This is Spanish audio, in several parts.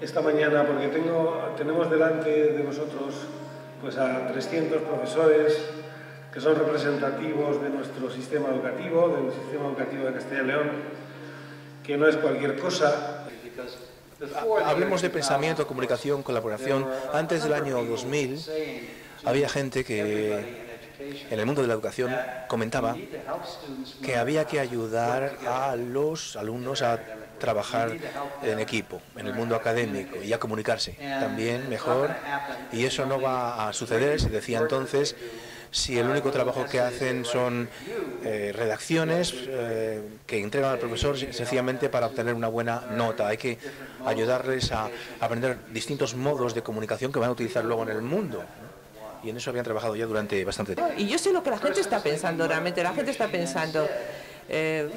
esta mañana porque tenemos delante de nosotros pues, a 300 profesores que son representativos de nuestro sistema educativo, del sistema educativo de Castilla y León, que no es cualquier cosa. Hablemos de pensamiento, comunicación, colaboración. Antes del año 2000 había gente que en el mundo de la educación comentaba que había que ayudar a los alumnos a trabajar en equipo, en el mundo académico y a comunicarse también mejor. Y eso no va a suceder, se decía entonces, si el único trabajo que hacen son eh, redacciones eh, que entregan al profesor sencillamente para obtener una buena nota. Hay que ayudarles a aprender distintos modos de comunicación que van a utilizar luego en el mundo y en eso habían trabajado ya durante bastante tiempo. Y yo sé lo que la gente está pensando realmente, la gente está pensando eh,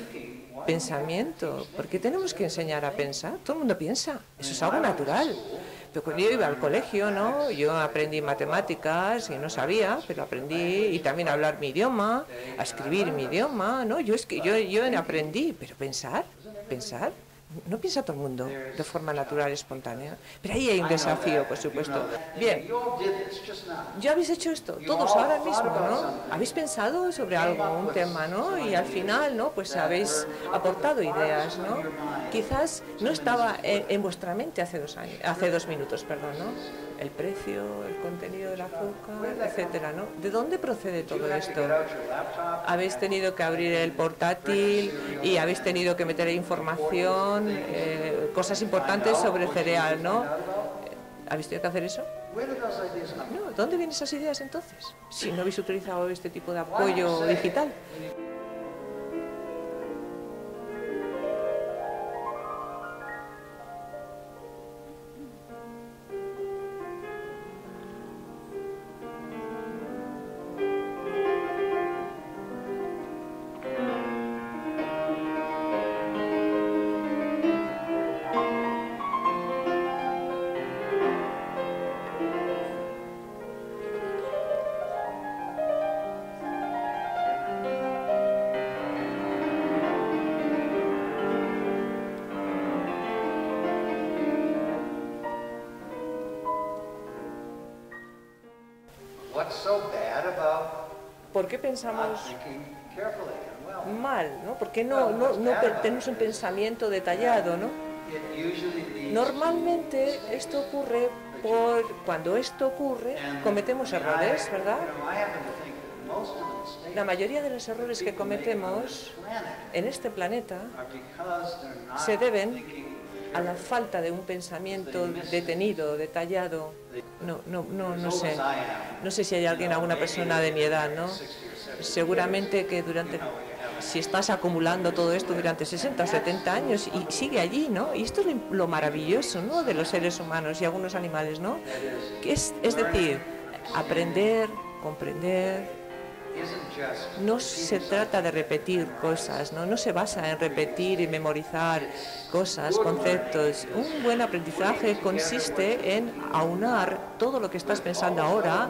pensamiento, porque tenemos que enseñar a pensar, todo el mundo piensa, eso es algo natural. Pero cuando yo iba al colegio, ¿no? Yo aprendí matemáticas y no sabía, pero aprendí y también a hablar mi idioma, a escribir mi idioma, ¿no? Yo es que yo, yo aprendí, pero pensar, pensar, no piensa todo el mundo de forma natural, espontánea. Pero ahí hay un desafío, por supuesto. Bien, ya habéis hecho esto, todos ahora mismo, ¿no? Habéis pensado sobre algo, un tema, ¿no? Y al final, ¿no? Pues habéis aportado ideas, ¿no? Quizás no estaba en, vuestra mente hace dos años, hace dos minutos, perdón, ¿no? El precio, el contenido del azúcar, etcétera, ¿no? ¿De dónde procede todo esto? Habéis tenido que abrir el portátil y habéis tenido que meter información, eh, cosas importantes sobre cereal, ¿no? ¿Habéis tenido que hacer eso? No, ¿dónde vienen esas ideas entonces? Si no habéis utilizado este tipo de apoyo digital. ¿Por qué pensamos mal? ¿no? ¿Por qué no, no, no tenemos un pensamiento detallado? ¿no? Normalmente esto ocurre por cuando esto ocurre cometemos errores, ¿verdad? La mayoría de los errores que cometemos en este planeta se deben a la falta de un pensamiento detenido, detallado. No, no, no, no sé. No sé si hay alguien, alguna persona de mi edad, ¿no? Seguramente que durante si estás acumulando todo esto durante 60 o 70 años y sigue allí, ¿no? Y esto es lo maravilloso, ¿no? De los seres humanos y algunos animales, ¿no? Que es, es decir, aprender, comprender, no se trata de repetir cosas, ¿no? no se basa en repetir y memorizar cosas, conceptos. Un buen aprendizaje consiste en aunar todo lo que estás pensando ahora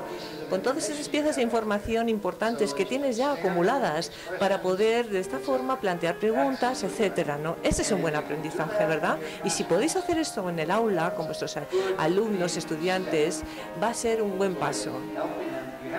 con todas esas piezas de información importantes que tienes ya acumuladas para poder de esta forma plantear preguntas, etcétera, ¿no? Ese es un buen aprendizaje, ¿verdad? Y si podéis hacer esto en el aula con vuestros alumnos, estudiantes, va a ser un buen paso.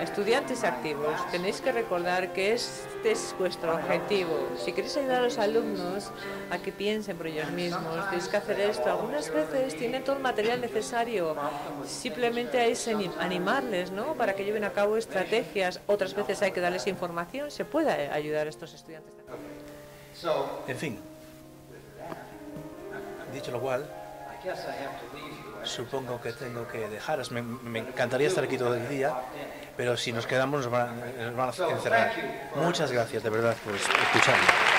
Estudiantes activos, tenéis que recordar que este es vuestro objetivo. Si queréis ayudar a los alumnos a que piensen por ellos mismos, tenéis que hacer esto. Algunas veces tienen todo el material necesario, simplemente es animarles ¿no? para que lleven a cabo estrategias. Otras veces hay que darles información. Se puede ayudar a estos estudiantes. En fin, dicho lo cual, supongo que tengo que dejaros. Me, me encantaría estar aquí todo el día pero si nos quedamos nos van, a encerrar. Muchas gracias de verdad por escucharme.